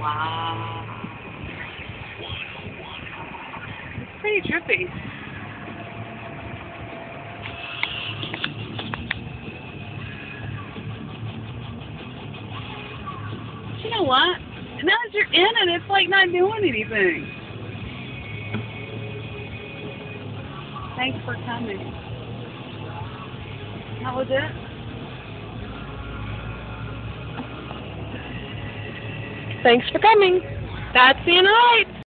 Wow. It's pretty trippy. You know what? Now that you're in it, it's like not doing anything. Thanks for coming. That was it? Thanks for coming. That's the end night.